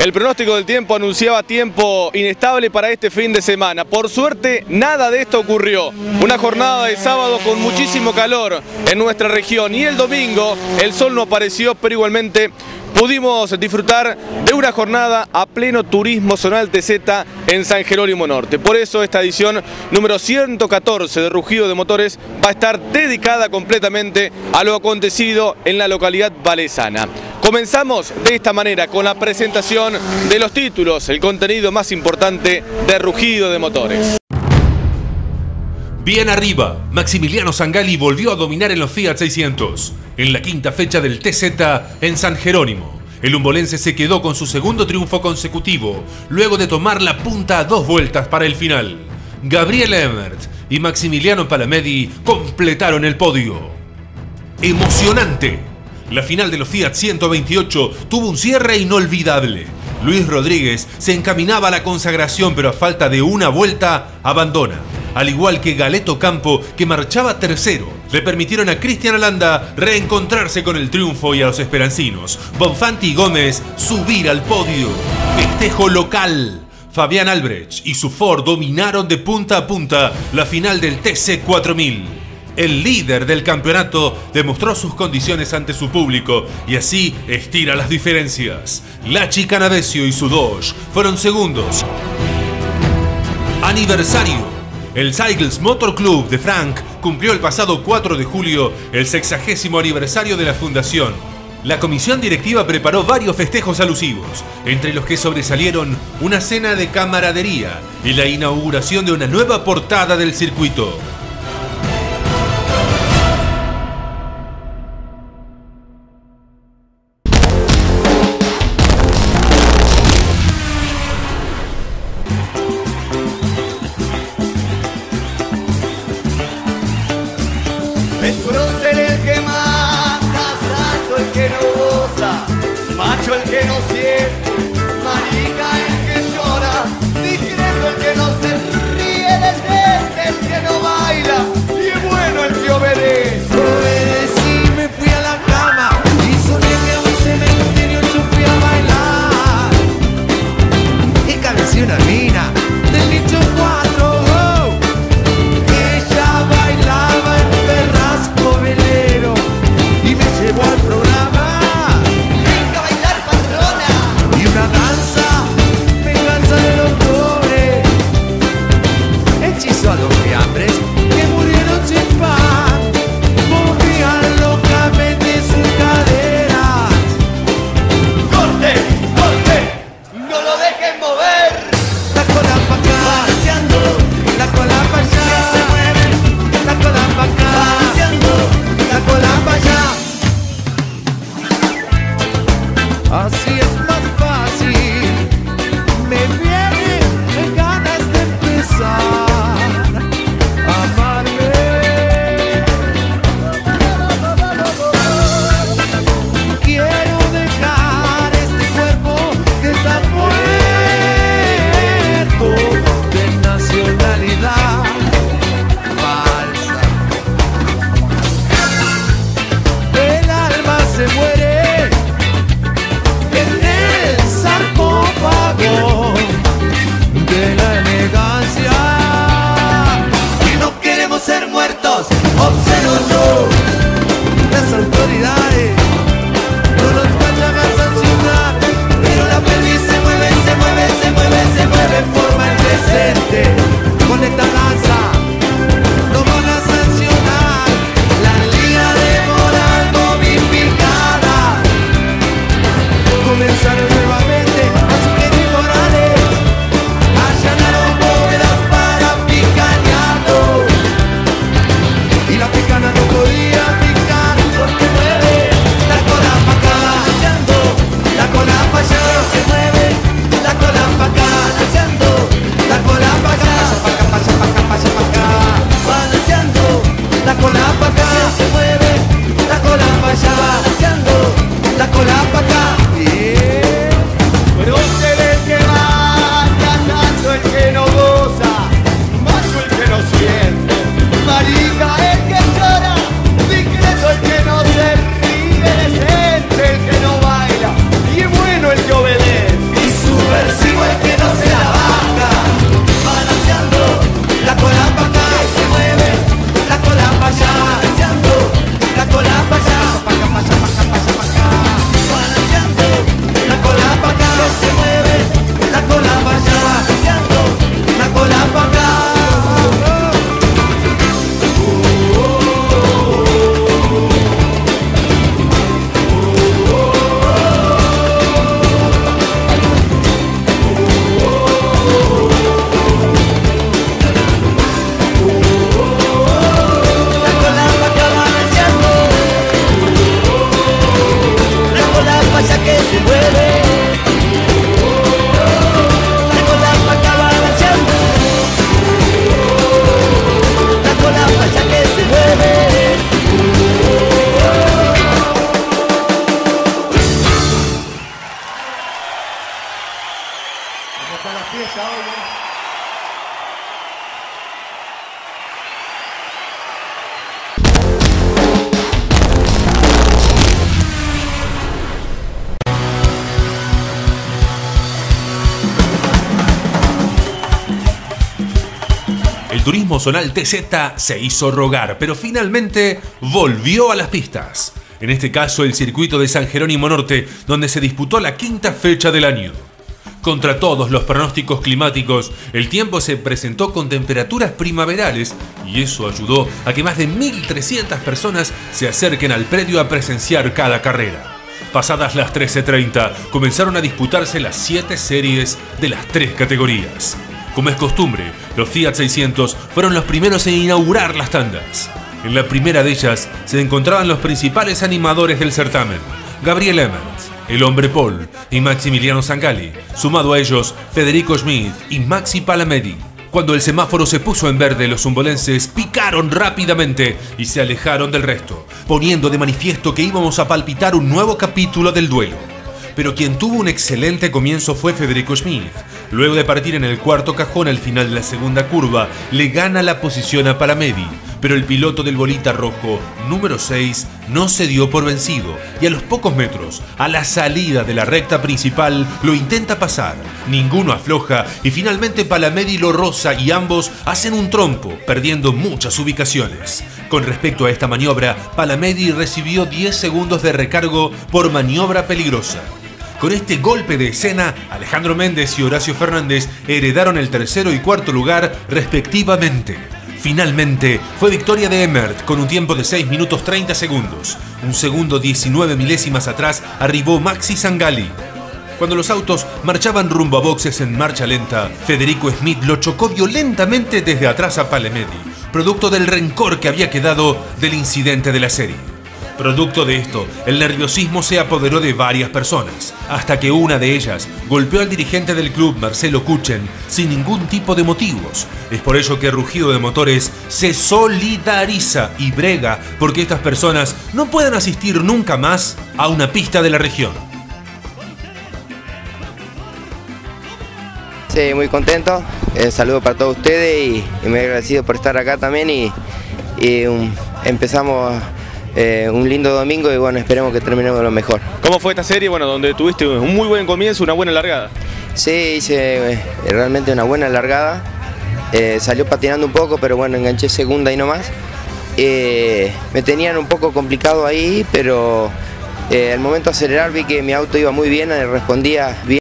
El pronóstico del tiempo anunciaba tiempo inestable para este fin de semana. Por suerte, nada de esto ocurrió. Una jornada de sábado con muchísimo calor en nuestra región y el domingo el sol no apareció, pero igualmente pudimos disfrutar de una jornada a pleno turismo zonal TZ en San Jerónimo Norte. Por eso esta edición número 114 de Rugido de Motores va a estar dedicada completamente a lo acontecido en la localidad valesana. Comenzamos de esta manera con la presentación de los títulos, el contenido más importante de Rugido de Motores. Bien arriba, Maximiliano Sangali volvió a dominar en los Fiat 600, en la quinta fecha del TZ en San Jerónimo. El umbolense se quedó con su segundo triunfo consecutivo, luego de tomar la punta a dos vueltas para el final. Gabriel Emert y Maximiliano Palamedi completaron el podio. Emocionante la final de los Fiat 128 tuvo un cierre inolvidable. Luis Rodríguez se encaminaba a la consagración, pero a falta de una vuelta, abandona. Al igual que Galeto Campo, que marchaba tercero, le permitieron a Cristian Alanda reencontrarse con el triunfo y a los esperancinos. Bonfanti y Gómez subir al podio. Festejo local. Fabián Albrecht y su Ford dominaron de punta a punta la final del TC 4000 el líder del campeonato, demostró sus condiciones ante su público y así estira las diferencias. Lachi Canavesio y su Dodge fueron segundos. Aniversario. El Cycles Motor Club de Frank cumplió el pasado 4 de julio el sexagésimo aniversario de la fundación. La comisión directiva preparó varios festejos alusivos, entre los que sobresalieron una cena de camaradería y la inauguración de una nueva portada del circuito. es una mina. Del nicho it works. El turismo zonal TZ se hizo rogar, pero finalmente volvió a las pistas. En este caso, el circuito de San Jerónimo Norte, donde se disputó la quinta fecha del año. Contra todos los pronósticos climáticos, el tiempo se presentó con temperaturas primaverales y eso ayudó a que más de 1.300 personas se acerquen al predio a presenciar cada carrera. Pasadas las 13.30, comenzaron a disputarse las 7 series de las tres categorías. Como es costumbre, los Fiat 600 fueron los primeros en inaugurar las tandas. En la primera de ellas se encontraban los principales animadores del certamen, Gabriel Emmert, el hombre Paul y Maximiliano Sangali, sumado a ellos Federico Schmidt y Maxi Palamedi. Cuando el semáforo se puso en verde, los zumbolenses picaron rápidamente y se alejaron del resto, poniendo de manifiesto que íbamos a palpitar un nuevo capítulo del duelo pero quien tuvo un excelente comienzo fue Federico Schmidt. Luego de partir en el cuarto cajón al final de la segunda curva, le gana la posición a Palamedi, pero el piloto del bolita rojo, número 6, no se dio por vencido y a los pocos metros, a la salida de la recta principal, lo intenta pasar. Ninguno afloja y finalmente Palamedi lo roza y ambos hacen un trompo, perdiendo muchas ubicaciones. Con respecto a esta maniobra, Palamedi recibió 10 segundos de recargo por maniobra peligrosa. Con este golpe de escena, Alejandro Méndez y Horacio Fernández heredaron el tercero y cuarto lugar respectivamente. Finalmente, fue victoria de Emert con un tiempo de 6 minutos 30 segundos. Un segundo 19 milésimas atrás arribó Maxi Sangali. Cuando los autos marchaban rumbo a boxes en marcha lenta, Federico Smith lo chocó violentamente desde atrás a Palemedi, producto del rencor que había quedado del incidente de la serie. Producto de esto, el nerviosismo se apoderó de varias personas, hasta que una de ellas golpeó al dirigente del club, Marcelo Kuchen, sin ningún tipo de motivos. Es por ello que Rugido de Motores se solidariza y brega porque estas personas no puedan asistir nunca más a una pista de la región. Sí, muy contento. Eh, saludo para todos ustedes y, me he agradecido por estar acá también y, um, empezamos eh, un lindo domingo y bueno, esperemos que terminemos lo mejor. ¿Cómo fue esta serie? Bueno, donde tuviste un muy buen comienzo, una buena largada. Sí, hice eh, realmente una buena largada. Eh, salió patinando un poco, pero bueno, enganché segunda y no más. me tenían un poco complicado ahí, pero al momento de acelerar vi que mi auto iba muy bien, respondía bien.